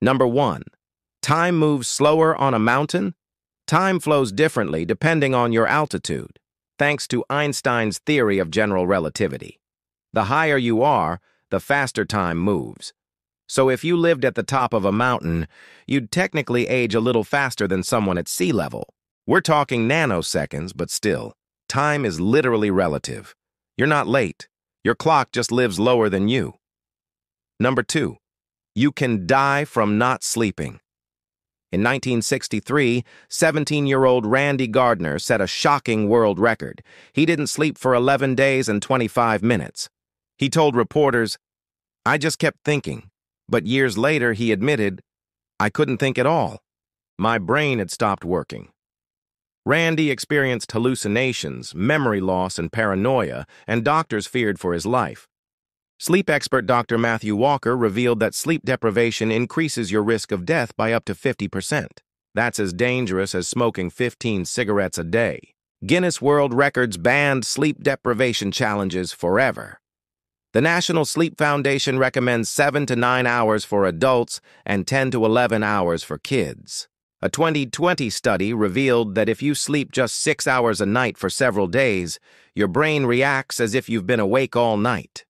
Number 1. Time moves slower on a mountain? Time flows differently depending on your altitude, thanks to Einstein's theory of general relativity. The higher you are, the faster time moves. So if you lived at the top of a mountain, you'd technically age a little faster than someone at sea level. We're talking nanoseconds, but still, time is literally relative. You're not late. Your clock just lives lower than you. Number two, you can die from not sleeping. In 1963, 17-year-old Randy Gardner set a shocking world record. He didn't sleep for 11 days and 25 minutes. He told reporters, I just kept thinking. But years later, he admitted, I couldn't think at all. My brain had stopped working. Randy experienced hallucinations, memory loss, and paranoia, and doctors feared for his life. Sleep expert Dr. Matthew Walker revealed that sleep deprivation increases your risk of death by up to 50%. That's as dangerous as smoking 15 cigarettes a day. Guinness World Records banned sleep deprivation challenges forever. The National Sleep Foundation recommends 7 to 9 hours for adults and 10 to 11 hours for kids. A 2020 study revealed that if you sleep just 6 hours a night for several days, your brain reacts as if you've been awake all night.